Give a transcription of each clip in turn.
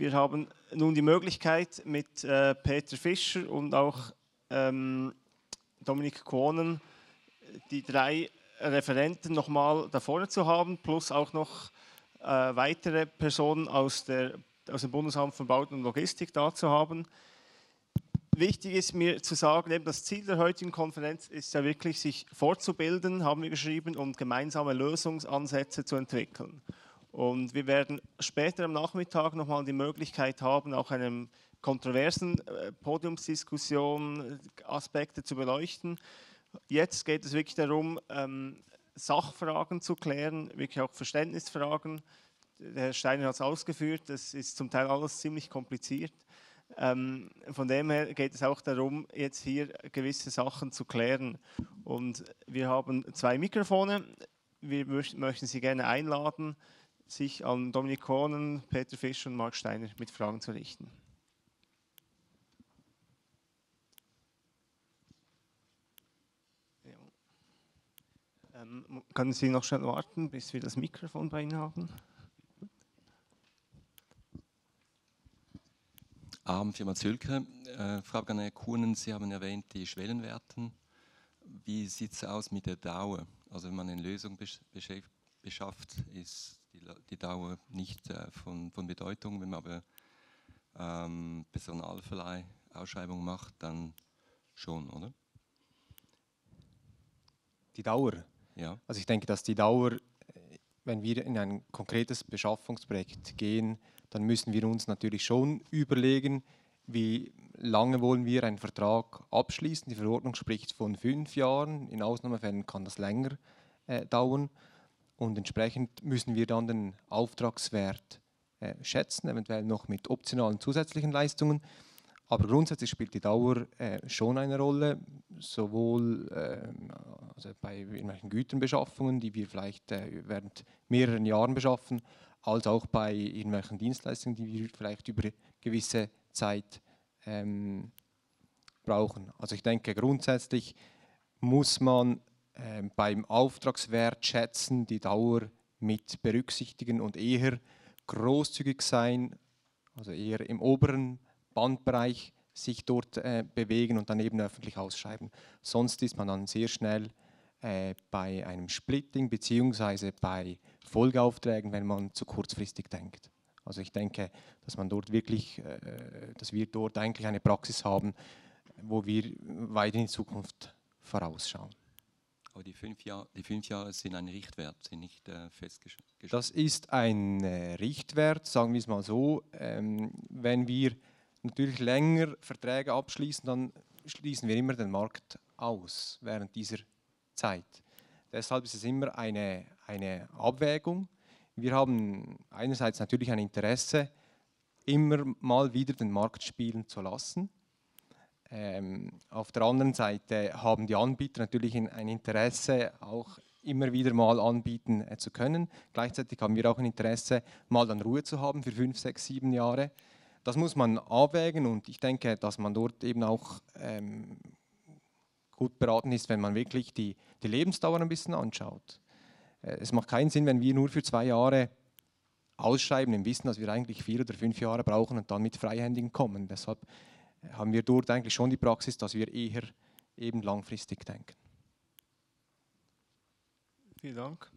Wir haben nun die Möglichkeit, mit äh, Peter Fischer und auch ähm, Dominik Quonen die drei Referenten nochmal da vorne zu haben, plus auch noch äh, weitere Personen aus, der, aus dem Bundesamt für Bauten und Logistik da zu haben. Wichtig ist mir zu sagen, eben das Ziel der heutigen Konferenz ist ja wirklich, sich fortzubilden, haben wir geschrieben, und gemeinsame Lösungsansätze zu entwickeln. Und wir werden später am Nachmittag nochmal die Möglichkeit haben, auch einem kontroversen äh, Podiumsdiskussion Aspekte zu beleuchten. Jetzt geht es wirklich darum, ähm, Sachfragen zu klären, wirklich auch Verständnisfragen. Der Herr Steiner hat es ausgeführt, das ist zum Teil alles ziemlich kompliziert. Ähm, von dem her geht es auch darum, jetzt hier gewisse Sachen zu klären. Und wir haben zwei Mikrofone. Wir möchten Sie gerne einladen, sich an Dominik Kohnen, Peter Fisch und Marc Steiner mit Fragen zu richten. Ähm, können Sie noch schnell warten, bis wir das Mikrofon bei Ihnen haben? Abend, Firma Zülke. Äh, Frau Gane Kuhnen, Sie haben erwähnt die Schwellenwerten. Wie sieht es aus mit der Dauer? Also wenn man eine Lösung beschafft, ist die, die Dauer nicht äh, von, von, Bedeutung. Wenn man aber ähm, Personalverleih, Ausschreibung macht, dann schon, oder? Die Dauer? Ja. Also ich denke, dass die Dauer, äh, wenn wir in ein konkretes Beschaffungsprojekt gehen, dann müssen wir uns natürlich schon überlegen, wie lange wollen wir einen Vertrag abschließen. Die Verordnung spricht von fünf Jahren, in Ausnahmefällen kann das länger äh, dauern. Und entsprechend müssen wir dann den Auftragswert äh, schätzen, eventuell noch mit optionalen zusätzlichen Leistungen. Aber grundsätzlich spielt die Dauer äh, schon eine Rolle, sowohl äh, also bei irgendwelchen Güterbeschaffungen, die wir vielleicht äh, während mehreren Jahren beschaffen, als auch bei irgendwelchen Dienstleistungen, die wir vielleicht über gewisse Zeit ähm, brauchen. Also ich denke, grundsätzlich muss man ähm, beim Auftragswert schätzen, die Dauer mit berücksichtigen und eher großzügig sein, also eher im oberen Bandbereich sich dort äh, bewegen und dann eben öffentlich ausschreiben. Sonst ist man dann sehr schnell äh, bei einem Splitting bzw. bei Folgeaufträgen, wenn man zu kurzfristig denkt. Also ich denke, dass man dort wirklich, äh, dass wir dort eigentlich eine Praxis haben, wo wir weit in Zukunft vorausschauen. Aber die fünf, Jahr, die fünf Jahre sind ein Richtwert, sind nicht äh, festgeschrieben. Das ist ein äh, Richtwert, sagen wir es mal so. Ähm, wenn wir natürlich länger Verträge abschließen, dann schließen wir immer den Markt aus während dieser Zeit. Deshalb ist es immer eine, eine Abwägung. Wir haben einerseits natürlich ein Interesse, immer mal wieder den Markt spielen zu lassen. Ähm, auf der anderen Seite haben die Anbieter natürlich ein Interesse, auch immer wieder mal anbieten äh, zu können. Gleichzeitig haben wir auch ein Interesse, mal dann Ruhe zu haben für fünf, sechs, sieben Jahre das muss man abwägen und ich denke, dass man dort eben auch ähm, gut beraten ist, wenn man wirklich die, die Lebensdauer ein bisschen anschaut. Äh, es macht keinen Sinn, wenn wir nur für zwei Jahre ausschreiben im Wissen, dass wir eigentlich vier oder fünf Jahre brauchen und dann mit Freihändigen kommen. Deshalb haben wir dort eigentlich schon die Praxis, dass wir eher eben langfristig denken. Vielen Dank.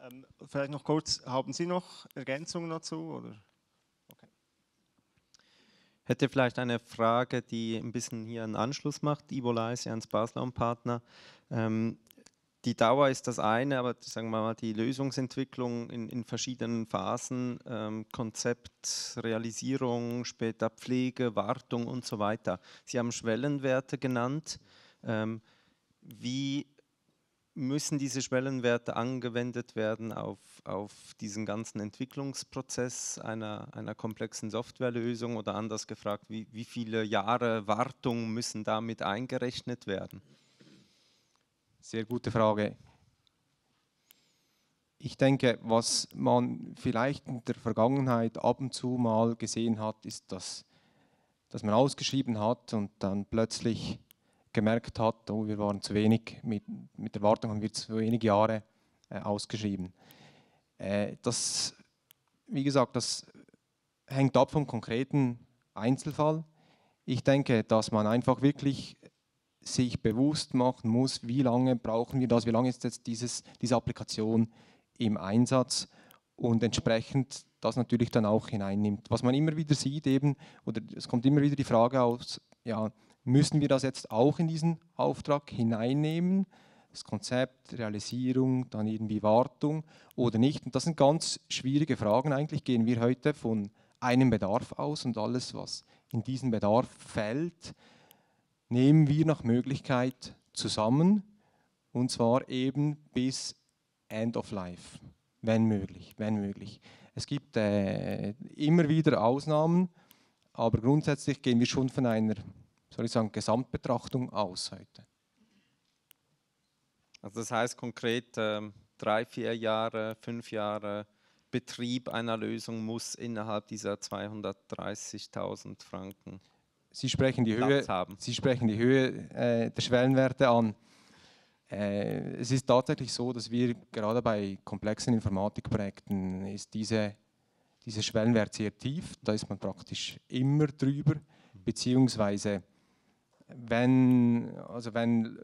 Ähm, vielleicht noch kurz, haben Sie noch Ergänzungen dazu? Oder? hätte vielleicht eine Frage, die ein bisschen hier einen Anschluss macht. Ivola ist ja ein Basler-Partner. Ähm, die Dauer ist das eine, aber sagen wir mal die Lösungsentwicklung in, in verschiedenen Phasen, ähm, Konzept, Realisierung, später Pflege, Wartung und so weiter. Sie haben Schwellenwerte genannt. Ähm, wie müssen diese Schwellenwerte angewendet werden auf, auf diesen ganzen Entwicklungsprozess einer, einer komplexen Softwarelösung oder anders gefragt, wie, wie viele Jahre Wartung müssen damit eingerechnet werden? Sehr gute Frage. Ich denke, was man vielleicht in der Vergangenheit ab und zu mal gesehen hat, ist, dass, dass man ausgeschrieben hat und dann plötzlich gemerkt hat, oh, wir waren zu wenig, mit, mit der haben wir zu wenig Jahre äh, ausgeschrieben. Äh, das, wie gesagt, das hängt ab vom konkreten Einzelfall. Ich denke, dass man einfach wirklich sich bewusst machen muss, wie lange brauchen wir das, wie lange ist jetzt dieses, diese Applikation im Einsatz und entsprechend das natürlich dann auch hineinnimmt. Was man immer wieder sieht eben, oder es kommt immer wieder die Frage aus, ja, müssen wir das jetzt auch in diesen Auftrag hineinnehmen? Das Konzept, Realisierung, dann irgendwie Wartung oder nicht? Und das sind ganz schwierige Fragen. Eigentlich gehen wir heute von einem Bedarf aus und alles, was in diesen Bedarf fällt, nehmen wir nach Möglichkeit zusammen und zwar eben bis End of Life, wenn möglich, wenn möglich. Es gibt äh, immer wieder Ausnahmen, aber grundsätzlich gehen wir schon von einer, soll ich sagen, Gesamtbetrachtung aus heute. Also das heißt konkret äh, drei, vier Jahre, fünf Jahre Betrieb einer Lösung muss innerhalb dieser 230.000 Franken Sie sprechen die Höhe, haben. Sie sprechen die Höhe äh, der Schwellenwerte an. Äh, es ist tatsächlich so, dass wir gerade bei komplexen Informatikprojekten ist diese, dieser Schwellenwert sehr tief. Da ist man praktisch immer drüber, beziehungsweise wenn, also wenn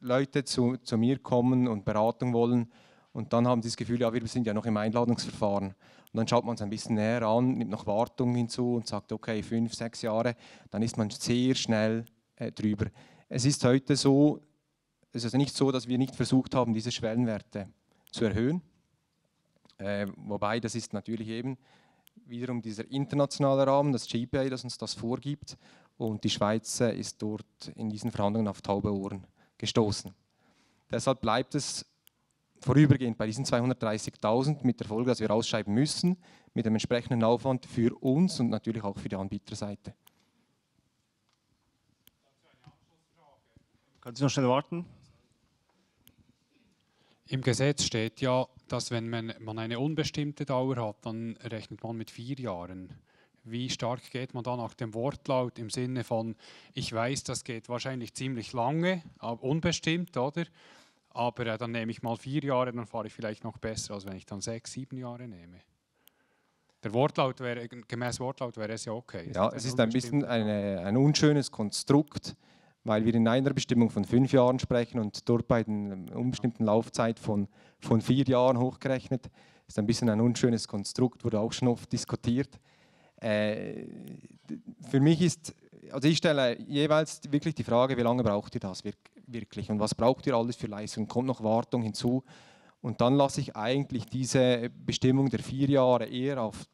Leute zu, zu mir kommen und Beratung wollen, und dann haben sie das Gefühl, ja, wir sind ja noch im Einladungsverfahren. Und dann schaut man es ein bisschen näher an, nimmt noch Wartung hinzu und sagt, okay, fünf, sechs Jahre, dann ist man sehr schnell äh, drüber. Es ist heute so, es ist also nicht so, dass wir nicht versucht haben, diese Schwellenwerte zu erhöhen. Äh, wobei, das ist natürlich eben wiederum dieser internationale Rahmen, das GPA, das uns das vorgibt. Und die Schweiz äh, ist dort in diesen Verhandlungen auf taube Ohren gestoßen. Deshalb bleibt es vorübergehend bei diesen 230.000 mit der Folge, dass wir ausschreiben müssen, mit dem entsprechenden Aufwand für uns und natürlich auch für die Anbieterseite. Können Sie noch schnell warten? Im Gesetz steht ja, dass wenn man eine unbestimmte Dauer hat, dann rechnet man mit vier Jahren. Wie stark geht man da nach dem Wortlaut im Sinne von, ich weiß, das geht wahrscheinlich ziemlich lange, aber unbestimmt, oder? Aber äh, dann nehme ich mal vier Jahre, dann fahre ich vielleicht noch besser, als wenn ich dann sechs, sieben Jahre nehme. Der Wortlaut wäre, gemäß Wortlaut wäre es ja okay. Ja, es ist ein bisschen eine, ein unschönes Konstrukt, weil wir in einer Bestimmung von fünf Jahren sprechen und dort bei den unbestimmten Laufzeit von, von vier Jahren hochgerechnet. ist ein bisschen ein unschönes Konstrukt, wurde auch schon oft diskutiert. Äh, für mich ist, also ich stelle jeweils wirklich die Frage, wie lange braucht ihr das wirklich und was braucht ihr alles für Leistung? Kommt noch Wartung hinzu? Und dann lasse ich eigentlich diese Bestimmung der vier Jahre eher auf,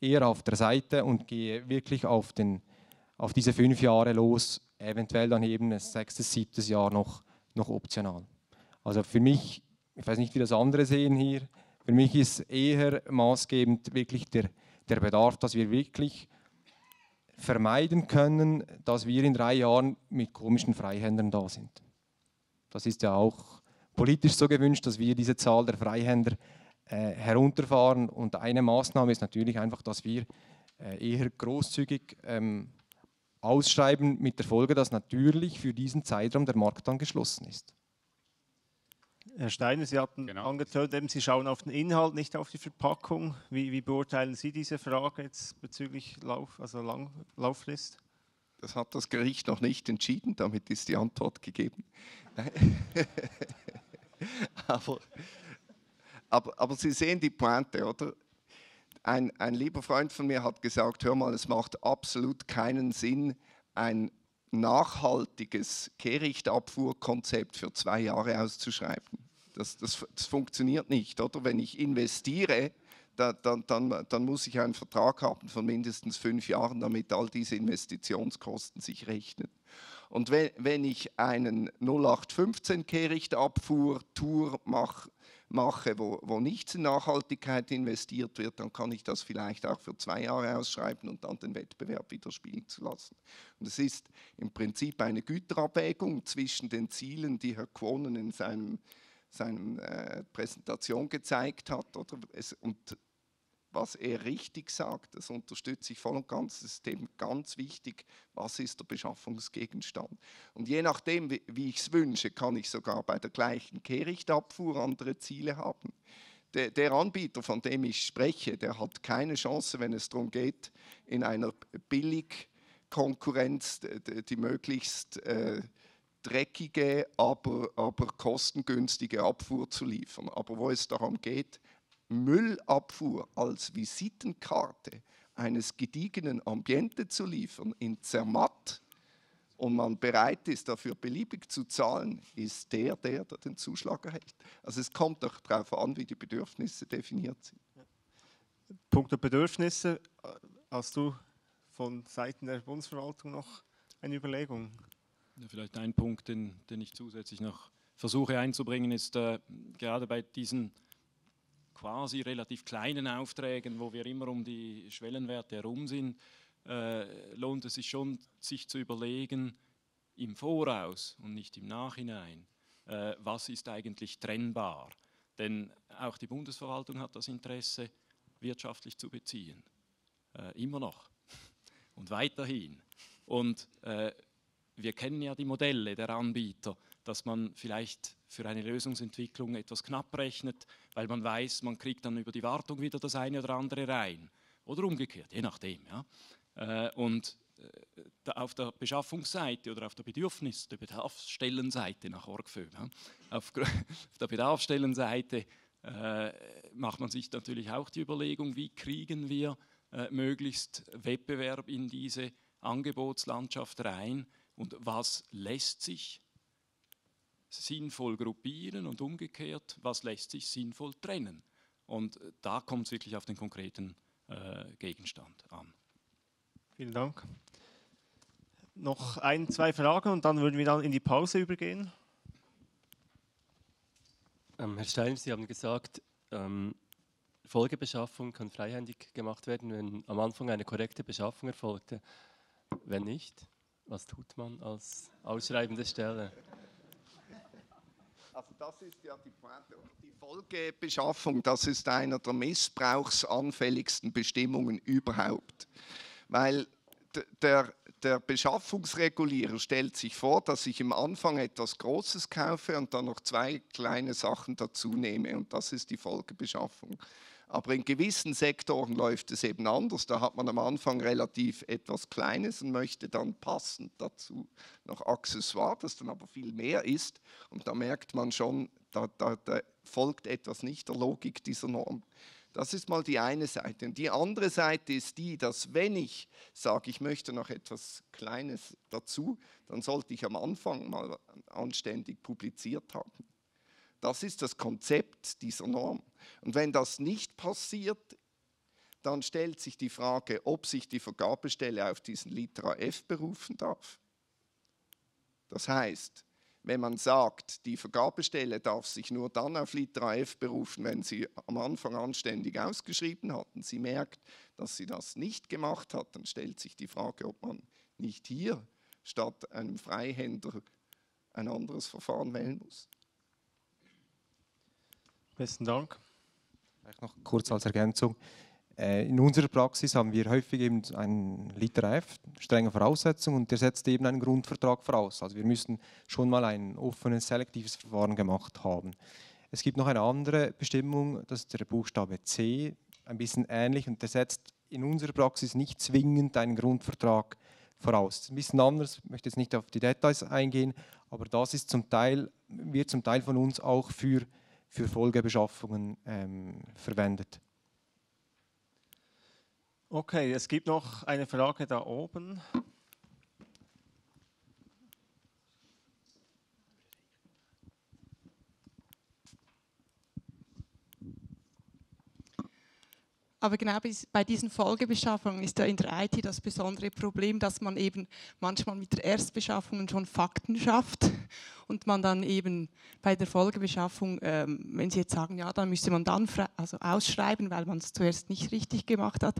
eher auf der Seite und gehe wirklich auf, den, auf diese fünf Jahre los, eventuell dann eben ein sechstes, siebtes Jahr noch, noch optional. Also für mich, ich weiß nicht, wie das andere sehen hier, für mich ist eher maßgebend wirklich der, der Bedarf, dass wir wirklich vermeiden können, dass wir in drei Jahren mit komischen Freihändern da sind. Das ist ja auch politisch so gewünscht, dass wir diese Zahl der Freihänder äh, herunterfahren. Und eine Maßnahme ist natürlich einfach, dass wir äh, eher großzügig ähm, ausschreiben, mit der Folge, dass natürlich für diesen Zeitraum der Markt dann geschlossen ist. Herr Steiner, Sie hatten genau. angetönt, Sie schauen auf den Inhalt, nicht auf die Verpackung. Wie, wie beurteilen Sie diese Frage jetzt bezüglich Lauf, also Lang, Lauffrist? Das hat das Gericht noch nicht entschieden, damit ist die Antwort gegeben. aber, aber, aber Sie sehen die Pointe, oder? Ein, ein lieber Freund von mir hat gesagt, hör mal, es macht absolut keinen Sinn, ein nachhaltiges Kehrichtabfuhrkonzept für zwei Jahre auszuschreiben. Das, das, das funktioniert nicht, oder? Wenn ich investiere, da, dann, dann, dann, muss ich einen Vertrag haben von mindestens fünf Jahren, damit all diese Investitionskosten sich rechnen. Und wenn, wenn ich einen 0815 Kehrichtabfuhr-Tour mache, mache, wo, wo nichts in Nachhaltigkeit investiert wird, dann kann ich das vielleicht auch für zwei Jahre ausschreiben und dann den Wettbewerb wieder spielen zu lassen. Und es ist im Prinzip eine Güterabwägung zwischen den Zielen, die Herr Quonen in seinem, seinem äh, Präsentation gezeigt hat, oder? Es, und was er richtig sagt, das unterstütze ich voll und ganz. Das ist eben ganz wichtig, was ist der Beschaffungsgegenstand. Und je nachdem, wie, wie ich es wünsche, kann ich sogar bei der gleichen Kehrichtabfuhr andere Ziele haben. der, der, Anbieter, von dem ich spreche, der hat keine Chance, wenn es darum geht, in einer Billigkonkurrenz die, die möglichst äh, dreckige, aber, aber kostengünstige Abfuhr zu liefern. Aber wo es darum geht, Müllabfuhr als Visitenkarte eines gediegenen Ambiente zu liefern in Zermatt und man bereit ist, dafür beliebig zu zahlen, ist der, der, der den Zuschlag erhält. Also es kommt doch darauf an, wie die Bedürfnisse definiert sind. Punkt der Bedürfnisse, hast du von Seiten der Bundesverwaltung noch eine Überlegung? Ja, vielleicht ein Punkt, den, den, ich zusätzlich noch versuche einzubringen, ist äh, gerade bei diesen quasi relativ kleinen Aufträgen, wo wir immer um die Schwellenwerte herum sind, äh, lohnt es sich schon, sich zu überlegen, im Voraus und nicht im Nachhinein, äh, was ist eigentlich trennbar. Denn auch die Bundesverwaltung hat das Interesse, wirtschaftlich zu beziehen. Äh, immer noch und weiterhin. Und äh, wir kennen ja die Modelle der Anbieter, dass man vielleicht für eine Lösungsentwicklung etwas knapp rechnet, weil man weiß, man kriegt dann über die Wartung wieder das eine oder andere rein. Oder umgekehrt, je nachdem. Ja. Äh, und äh, auf der Beschaffungsseite oder auf der Bedürfnis-, der Bedarfsstellenseite nach Orgfö, auf, der Bedarfsstellenseite äh, macht man sich natürlich auch die Überlegung, wie kriegen wir möglichst Wettbewerb in diese Angebotslandschaft rein und was lässt sich sinnvoll gruppieren und umgekehrt, was lässt sich sinnvoll trennen. Und da kommt es wirklich auf den konkreten äh, Gegenstand an. Vielen Dank. Noch ein, zwei Fragen und dann würden wir dann in die Pause übergehen. Ähm, Herr Steiner, Sie haben gesagt, ähm, Folgebeschaffung kann freihändig gemacht werden, wenn am Anfang eine korrekte Beschaffung erfolgte. Wenn nicht, was tut man als ausschreibende Stelle? Also das ist ja die Pointe. Die Folgebeschaffung, das ist einer der missbrauchsanfälligsten Bestimmungen überhaupt. Weil der, der Beschaffungsregulierer stellt sich vor, dass ich am Anfang etwas Großes kaufe und dann noch zwei kleine Sachen dazu nehme. Und das ist die Folgebeschaffung. Aber in gewissen Sektoren läuft es eben anders. Da hat man am Anfang relativ etwas Kleines und möchte dann passend dazu noch Accessoire, das dann aber viel mehr ist. Und da merkt man schon, da, da, da folgt etwas nicht der Logik dieser Norm. Das ist mal die eine Seite. Und die andere Seite ist die, dass wenn ich sage, ich möchte noch etwas Kleines dazu, dann sollte ich am Anfang mal anständig publiziert haben. Das ist das Konzept dieser Norm. Und wenn das nicht passiert, dann stellt sich die Frage, ob sich die Vergabestelle auf diesen Litra F berufen darf. Das heißt, wenn man sagt, die Vergabestelle darf sich nur dann auf Litra F berufen, wenn sie am Anfang anständig ausgeschrieben hat und sie merkt, dass sie das nicht gemacht hat, dann stellt sich die Frage, ob man nicht hier statt einem Freihänder ein anderes Verfahren wählen muss. Besten Dank. Vielleicht noch kurz als Ergänzung. Äh, in unserer Praxis haben wir häufig eben einen Liter F, strenge Voraussetzungen, und der setzt eben einen Grundvertrag voraus. Also wir müssen schon mal ein offenes, selektives Verfahren gemacht haben. Es gibt noch eine andere Bestimmung, das ist der Buchstabe C, ein bisschen ähnlich, und der setzt in unserer Praxis nicht zwingend einen Grundvertrag voraus. Das ist ein bisschen anders, ich möchte jetzt nicht auf die Details eingehen, aber das ist zum Teil, wird zum Teil von uns auch für für Folgebeschaffungen ähm, verwendet. Okay, es gibt noch eine Frage da oben. Aber genau bei diesen Folgebeschaffungen ist ja in der IT das besondere Problem, dass man eben manchmal mit der Erstbeschaffung schon Fakten schafft und man dann eben bei der Folgebeschaffung, ähm, wenn Sie jetzt sagen, ja, dann müsste man dann also ausschreiben, weil man es zuerst nicht richtig gemacht hat,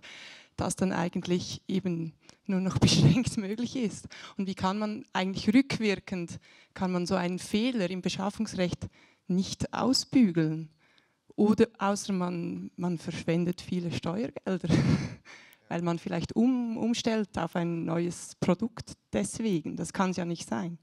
dass dann eigentlich eben nur noch beschränkt möglich ist. Und wie kann man eigentlich rückwirkend, kann man so einen Fehler im Beschaffungsrecht nicht ausbügeln? Oder außer man, man verschwendet viele Steuergelder, weil man vielleicht um, umstellt auf ein neues Produkt deswegen. Das kann es ja nicht sein.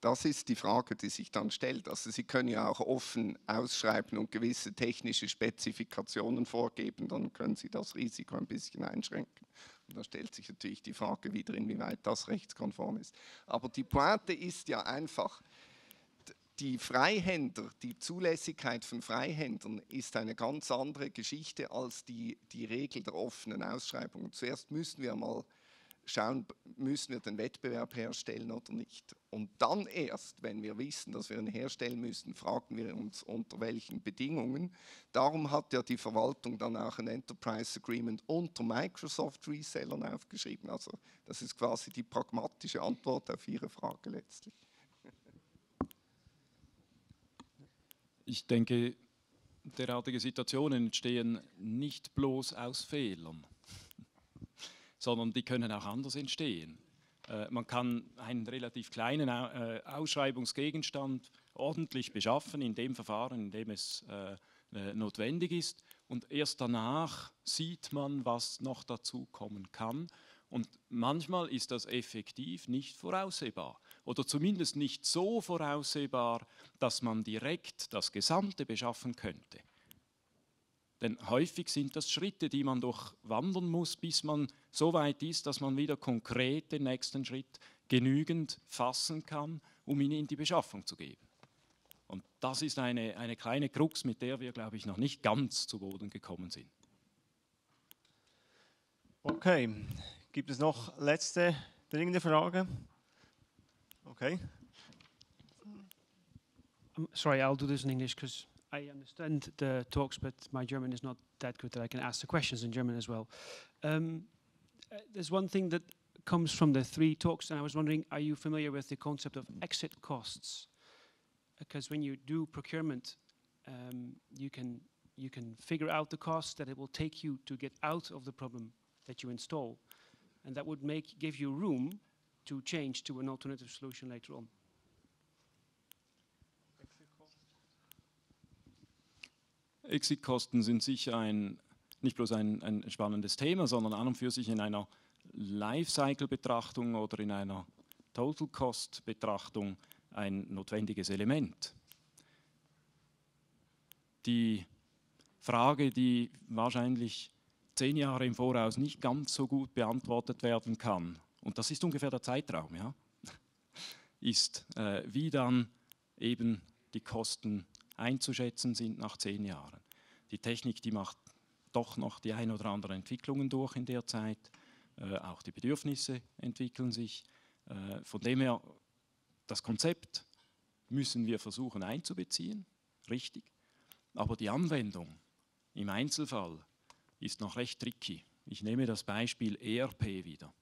Das ist die Frage, die sich dann stellt. Also Sie können ja auch offen ausschreiben und gewisse technische Spezifikationen vorgeben, dann können Sie das Risiko ein bisschen einschränken. Und da stellt sich natürlich die Frage wieder, inwieweit das rechtskonform ist. Aber die Pointe ist ja einfach, die Freihänder, die Zulässigkeit von Freihändern ist eine ganz andere Geschichte als die, die Regel der offenen Ausschreibung. Zuerst müssen wir mal schauen, müssen wir den Wettbewerb herstellen oder nicht. Und dann erst, wenn wir wissen, dass wir ihn herstellen müssen, fragen wir uns, unter welchen Bedingungen. Darum hat ja die Verwaltung dann auch ein Enterprise Agreement unter Microsoft Resellern aufgeschrieben. Also das ist quasi die pragmatische Antwort auf Ihre Frage letztlich. Ich denke, derartige Situationen entstehen nicht bloß aus Fehlern sondern die können auch anders entstehen. Äh, man kann einen relativ kleinen äh, Ausschreibungsgegenstand ordentlich beschaffen in dem Verfahren, in dem es äh, notwendig ist. Und erst danach sieht man, was noch dazu kommen kann. Und manchmal ist das effektiv nicht voraussehbar oder zumindest nicht so voraussehbar, dass man direkt das Gesamte beschaffen könnte. Denn häufig sind das Schritte, die man durchwandern muss, bis man so weit ist, dass man wieder konkret den nächsten Schritt genügend fassen kann, um ihn in die Beschaffung zu geben. Und das ist eine, eine kleine Krux, mit der wir, glaube ich, noch nicht ganz zu Boden gekommen sind. Okay, gibt es noch letzte dringende Frage? Okay. Sorry, I'll do this in English because I understand the talks, but my German is not that good that I can ask the questions in German as well. Um, uh, there's one thing that comes from the three talks, and I was wondering, are you familiar with the concept of exit costs? Because when you do procurement, um, you can you can figure out the cost that it will take you to get out of the problem that you install, and that would make give you room to change to an alternative solution later on. Exit-Kosten sind sicher ein, nicht bloß ein, ein spannendes Thema, sondern an und für sich in einer Lifecycle-Betrachtung oder in einer Total-Cost-Betrachtung ein notwendiges Element. Die Frage, die wahrscheinlich zehn Jahre im Voraus nicht ganz so gut beantwortet werden kann, und das ist ungefähr der Zeitraum, ja, ist, äh, wie dann eben die Kosten einzuschätzen sind nach zehn Jahren. Die Technik, die macht doch noch die ein oder anderen Entwicklungen durch in der Zeit. Äh, auch die Bedürfnisse entwickeln sich. Äh, von dem her, das Konzept müssen wir versuchen einzubeziehen, richtig. Aber die Anwendung im Einzelfall ist noch recht tricky. Ich nehme das Beispiel ERP wieder.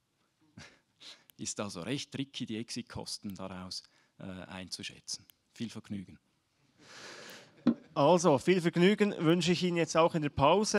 ist also recht tricky, die Exit-Kosten daraus äh, einzuschätzen. Viel Vergnügen. Also, viel Vergnügen wünsche ich Ihnen jetzt auch in der Pause.